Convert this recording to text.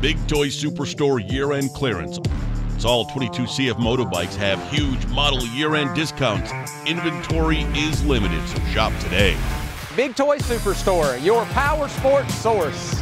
Big Toy Superstore year end clearance. It's all 22 CFMoto bikes have huge model year end discounts. Inventory is limited, so shop today. Big Toy Superstore, your power sports source.